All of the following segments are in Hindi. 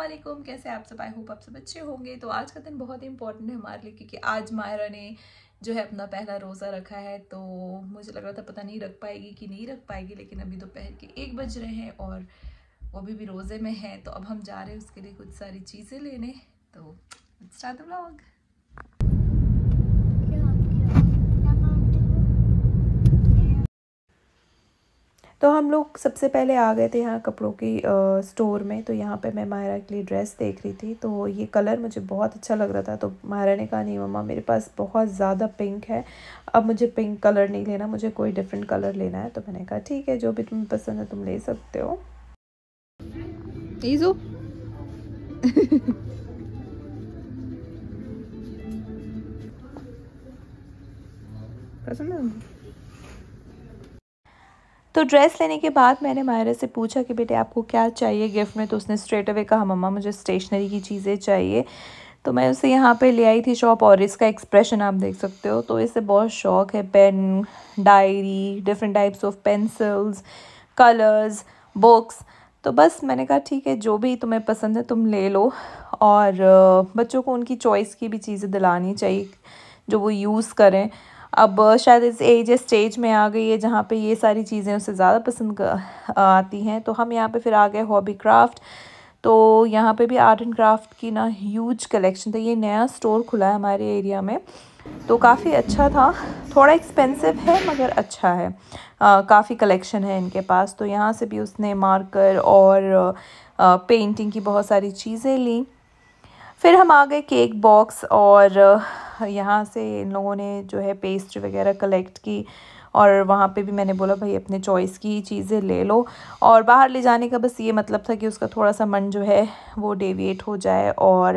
वालेकुम कैसे आप सब? आई होप आप सब अच्छे होंगे। तो आज का दिन बहुत ही इंपॉर्टेंट है हमारे लिए क्योंकि आज मायरा ने जो है अपना पहला रोज़ा रखा है तो मुझे लग रहा था पता नहीं रख पाएगी कि नहीं रख पाएगी लेकिन अभी दोपहर के एक बज रहे हैं और वो भी, भी रोज़े में है। तो अब हम जा रहे हैं उसके लिए कुछ सारी चीज़ें लेने। तो स्टार्ट ब्लॉग तो हम लोग सबसे पहले आ गए थे यहाँ कपड़ों की स्टोर में। तो यहाँ पे मैं मायरा के लिए ड्रेस देख रही थी। तो ये कलर मुझे बहुत अच्छा लग रहा था। तो मायरा ने कहा, नहीं मम्मा, मेरे पास बहुत ज़्यादा पिंक है। अब मुझे पिंक कलर नहीं लेना, मुझे कोई डिफरेंट कलर लेना है। तो मैंने कहा, ठीक है, जो भी तुम्हें पसंद है तुम ले सकते हो। पसंद है? तो ड्रेस लेने के बाद मैंने मायरा से पूछा कि बेटे, आपको क्या चाहिए गिफ्ट में? तो उसने स्ट्रेट अवे कहा, मम्मा, मुझे स्टेशनरी की चीज़ें चाहिए। तो मैं उसे यहाँ पे ले आई थी शॉप और इसका एक्सप्रेशन आप देख सकते हो। तो इसे बहुत शौक है pen diary different types of pencils colours books तो बस मैंने कहा, ठीक है, जो भी तुम्हें पसंद है तुम ले लो। और बच्चों को उनकी चॉइस की भी चीज़ें दिलानी चाहिए, जो वो यूज़ करें। अब शायद इस एज स्टेज में आ गई है जहाँ पे ये सारी चीज़ें उसे ज़्यादा पसंद आती हैं। तो हम यहाँ पे फिर आ गए हॉबी क्राफ्ट तो यहाँ पे भी आर्ट एंड क्राफ्ट की ना ह्यूज कलेक्शन था। ये नया स्टोर खुला है हमारे एरिया में। तो काफ़ी अच्छा था। थोड़ा एक्सपेंसिव है मगर अच्छा है। काफ़ी कलेक्शन है इनके पास। तो यहाँ से भी उसने मार्कर और आ, पेंटिंग की बहुत सारी चीज़ें ली। फिर हम आ गए केक बॉक्स और यहाँ से इन लोगों ने जो है पेस्ट वगैरह कलेक्ट की और वहाँ पे भी मैंने बोला भाई अपने चॉइस की चीज़ें ले लो। और बाहर ले जाने का बस ये मतलब था कि उसका थोड़ा सा मन जो है वो डेविएट हो जाए और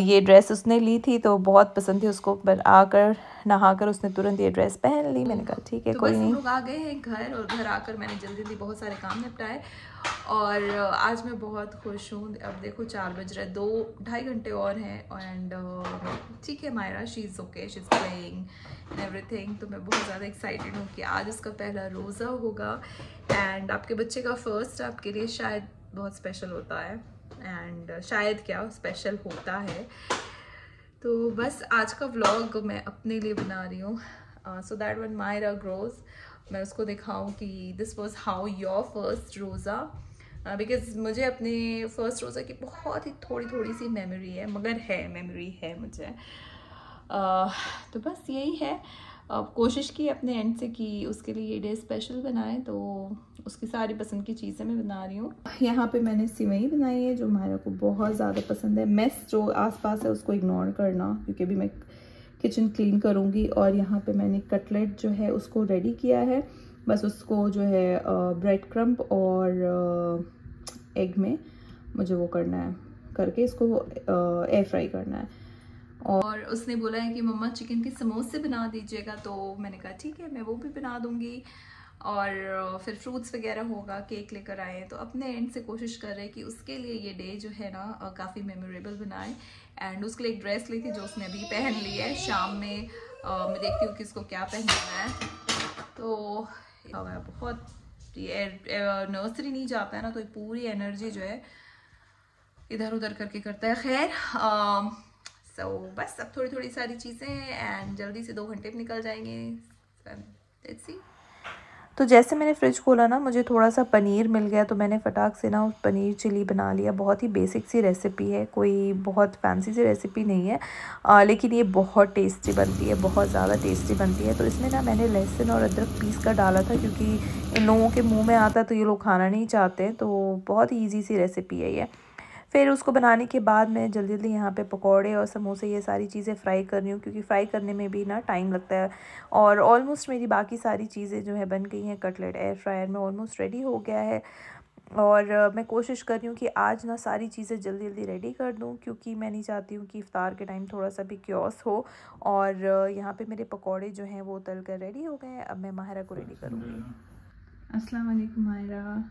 ये ड्रेस उसने ली थी तो बहुत पसंद थी उसको पर आकर नहाकर उसने तुरंत ये ड्रेस पहन ली। मैंने कहा ठीक है तो कोई नहीं। लोग आ गए हैं घर और घर आकर मैंने जल्दी जल्दी बहुत सारे काम निपटाए और आज मैं बहुत खुश हूँ। अब देखो चार बज रहे दो, ढाई घंटे और हैं एंड ठीक है Myra she is okay she is playing and everything तो मैं बहुत ज़्यादा एक्साइटेड हूँ कि आज उसका पहला रोज़ा होगा एंड आपके बच्चे का फ़र्स्ट आपके लिए शायद बहुत स्पेशल होता है एंड शायद क्या स्पेशल होता है। तो बस आज का व्लॉग मैं अपने लिए बना रही हूँ। So that when Myra grows मैं उसको दिखाऊँ कि this was how your first रोज़ा। बिकॉज़ मुझे अपने फ़र्स्ट रोज़ा की बहुत ही थोड़ी थोड़ी सी मेमोरी है मगर है मेमोरी है मुझे। Uh, तो बस यही है। अब कोशिश की अपने एंड से कि उसके लिए ये डे स्पेशल बनाए तो उसकी सारी पसंद की चीज़ें मैं बना रही हूँ। यहाँ पे मैंने सिवई बनाई है जो मायरा को बहुत ज़्यादा पसंद है। मेस जो आसपास है उसको इग्नोर करना क्योंकि अभी मैं किचन क्लीन करूँगी। और यहाँ पे मैंने कटलेट जो है उसको रेडी किया है। बस उसको जो है ब्रेड क्रम्प और एग में मुझे वो करना है। करके इसको एयर फ्राई करना है। और उसने बोला है कि मम्मा चिकन के समोसे बना दीजिएगा। तो मैंने कहा ठीक है मैं वो भी बना दूँगी। और फिर फ्रूट्स वगैरह होगा केक लेकर आए तो अपने एंड से कोशिश कर रहे हैं कि उसके लिए ये डे जो है ना काफ़ी मेमोरेबल बनाए। एंड उसके लिए एक ड्रेस ली थी जो उसने अभी पहन ली है। शाम में आ, मैं देखती हूँ कि उसको क्या पहनना है। तो बहुत नर्सरी नहीं जाता है ना तो पूरी एनर्जी जो है इधर उधर करके करता है। खैर सो so, बस अब थोड़ी थोड़ी सारी चीज़ें एंड जल्दी से दो घंटे में निकल जाएँगे। सी तो जैसे मैंने फ्रिज खोला ना मुझे थोड़ा सा पनीर मिल गया तो मैंने फटाक से ना उस पनीर चिली बना लिया। बहुत ही बेसिक सी रेसिपी है कोई बहुत फैंसी सी रेसिपी नहीं है। आ, लेकिन ये बहुत टेस्टी बनती है बहुत ज़्यादा टेस्टी बनती है। तो इसमें ना मैंने लहसुन और अदरक पीस कर डाला था क्योंकि इन लोगों के मुँह में आता तो ये लोग खाना नहीं चाहते तो बहुत ही ईजी सी रेसिपी है ये। फिर उसको बनाने के बाद मैं जल्दी जल्दी यहाँ पे पकौड़े और समोसे, ये सारी चीज़ें फ्राई कर रही हूँ, क्योंकि फ्राई करने में भी ना टाइम लगता है। और ऑलमोस्ट मेरी बाकी सारी चीज़ें जो है बन गई हैं, कटलेट एयर फ्रायर में ऑलमोस्ट रेडी हो गया है। और मैं कोशिश कर रही हूँ कि आज ना सारी चीज़ें जल्दी जल्दी रेडी कर दूँ, क्योंकि मैं नहीं चाहती हूँ कि इफ़ार के टाइम थोड़ा सा भी क्योस हो और यहाँ पे मेरे पकौड़े जो हैं वो तल कर रेडी हो गए हैं। अब मैं माहरा को रेडी करूँगी। अस्सलाम वालेकुम माहिरा।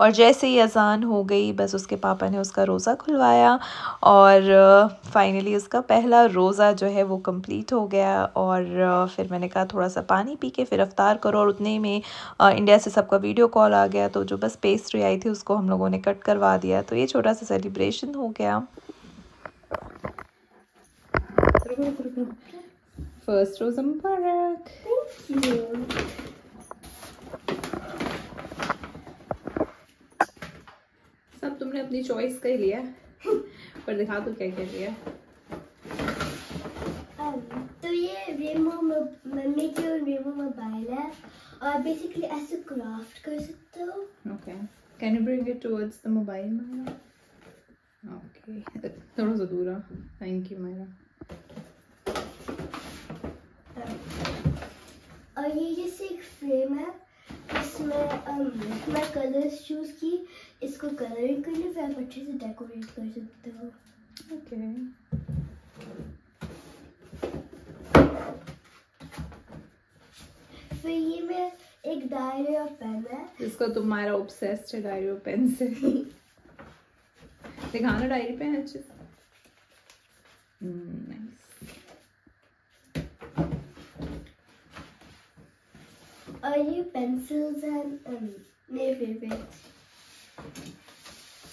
और जैसे ही अज़ान हो गई बस उसके पापा ने उसका रोज़ा खुलवाया और फाइनली उसका पहला रोज़ा जो है वो कंप्लीट हो गया और फिर मैंने कहा थोड़ा सा पानी पी के फिर अफ्तार करो और उतने में इंडिया से सबका वीडियो कॉल आ गया तो जो बस पेस्ट्री आई थी उसको हम लोगों ने कट करवा दिया। तो ये छोटा सा सेलिब्रेशन हो गया। फ़र्स्ट रोज़ा मुबारक। सब तुमने अपनी चॉइस का ही लिया पर दिखा दो क्या क्या लिया तो ये रेमो मम्मी की रेमो मोबाइल है। और बेसिकली ऐसे क्राफ्ट कर सकते हो। Okay can you bring it towards the mobile Myra okay थोड़ा सा दूर थैंक यू मायरा और ये जैसे एक फ्रेम है इसमें मैं कलर्स चूज़ की। इसको कलरिंग कर लिया फिर आप अच्छे से डेकोरेट कर सकते हो। ओके। फिर ये मैं एक डायरी और पेन है। जिसको तुम्हारा ऑब्सेस्ड है डायरी और पेन से। दिखाना डायरी पे अच्छे नाइस और ये पेंसिल्स हैं मेरे फेवरेट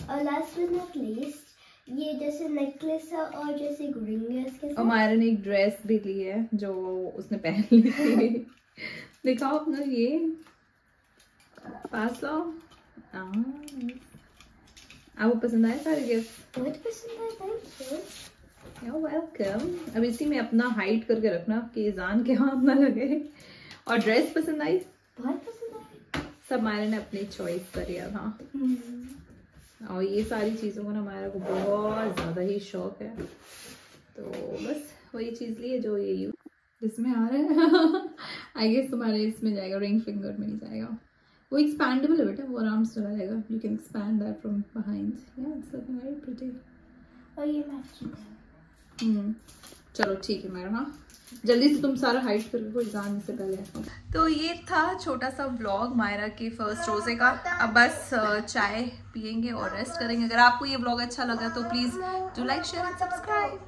और लास्ट बट नॉट लीस्ट ये जैसे नेकलेस है और जैसे रिंग है इसके साथ हमारे ने एक ड्रेस भी ली है जो उसने पहन ली थी। दिखाओ अपना ये। पास लाओ। आपको पसंद आए सारे गिफ्ट बहुत पसंद है थैंक यू वेलकम अब इसी में अपना हाइट करके रखना कि जान के हाथ ना लगे। और ड्रेस पसंद आई? बहुत पसंद आई सब मायरे ने अपनी चॉइस करिया था और ये सारी चीज़ों का ना हमारा को बहुत ज़्यादा ही शौक है। तो बस वही चीज़ लिए जो ये यू जिसमें आ रहा है। आई गेस तुम्हारे इसमें जाएगा रिंग फिंगर में जाएगा। वो एक्सपैंडेबल है बेटा वो आराम से चला जाएगा। You can expand that from behind या इट्स लुकिंग वेरी प्रीटी और ये मैचिंग है। हम्म। चलो ठीक है मैडम हाँ। जल्दी से तुम सारा हाइट करके कोई जान से पहले। तो ये था छोटा सा ब्लॉग मायरा के फ़र्स्ट रोज़े का। अब बस चाय पियेंगे और रेस्ट करेंगे। अगर आपको ये ब्लॉग अच्छा लगा तो please do like share and subscribe